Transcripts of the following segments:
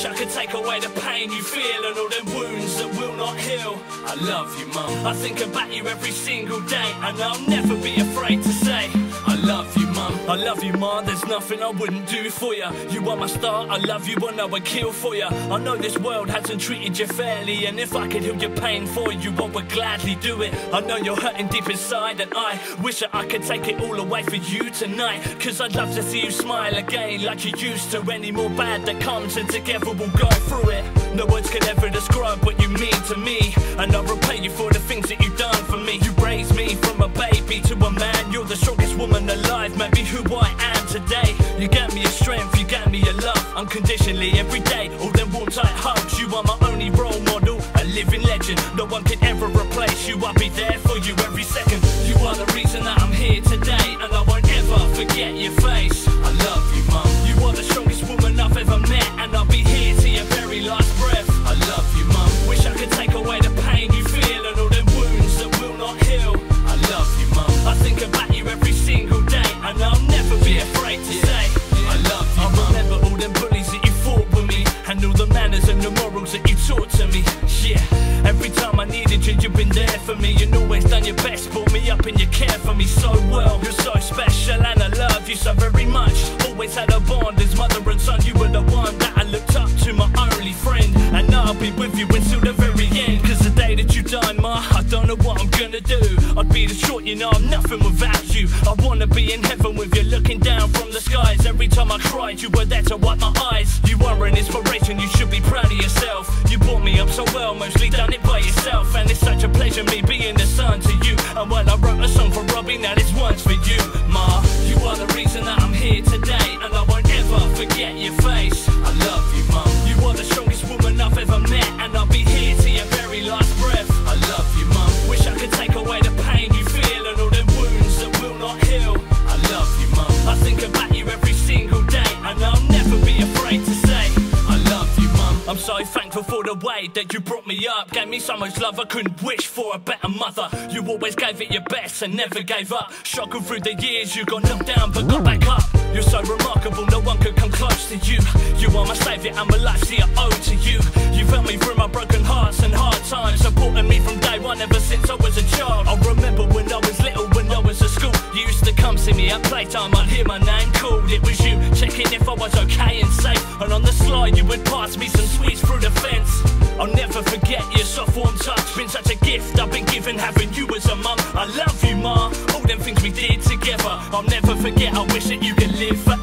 Wish I could take away the pain you feel and all them wounds that will not heal. I love you, mum. I think about you every single day, and I'll never be afraid to say, I love you. I love you, mum. There's nothing I wouldn't do for ya. You are my star. I love you, and I would kill for ya. I know this world hasn't treated you fairly, and if I could heal your pain for you, I would gladly do it. I know you're hurting deep inside, and I wish that I could take it all away for you tonight. Cause I'd love to see you smile again like you used to. Any more bad that comes, and together we'll go through it. No words could ever describe what you mean to me, and I'll repay you for the things that you've done for me. You raised unconditionally every day. All them warm tight hugs, you are my only role model, a living legend. No one can ever replace you. I'll be there for you every second. You are the reason Had a bond as mother and son. You were the one that I looked up to, my only friend, and I'll be with you until the very end. Cause the day that you die, ma, I don't know what I'm gonna do. I'd be short, you know, I'm nothing without you. I wanna be in heaven with you, looking down from the skies. Every time I cried, you were there to wipe my eyes. You are an inspiration, you should be proud of yourself. You brought me up so well, mostly done it by yourself. And it's such a pleasure me being the son to you. And when I wrote a song for Robbie, now this one's for you, ma. You are so thankful for the way that you brought me up. Gave me so much love, I couldn't wish for a better mother. You always gave it your best and never gave up. Struggled through the years, you got knocked down but got back up. You're so remarkable, no one could come close to you. You are my savior and my life, see I owe to you. See me at playtime, I'd hear my name called. It was you checking if I was okay and safe. And on the slide, you would pass me some sweets through the fence. I'll never forget your soft warm touch. Been such a gift I've been given having you as a mum. I love you, ma. All them things we did together. I'll never forget. I wish that you could live forever.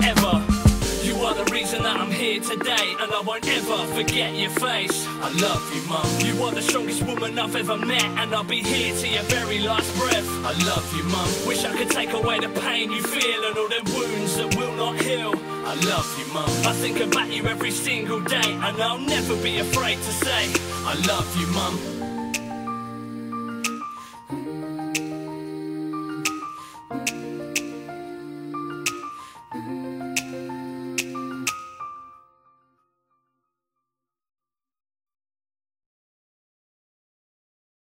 And I won't ever forget your face. I love you, mum. You are the strongest woman I've ever met, and I'll be here to your very last breath. I love you, mum. Wish I could take away the pain you feel and all the wounds that will not heal. I love you, mum. I think about you every single day, and I'll never be afraid to say, I love you, mum.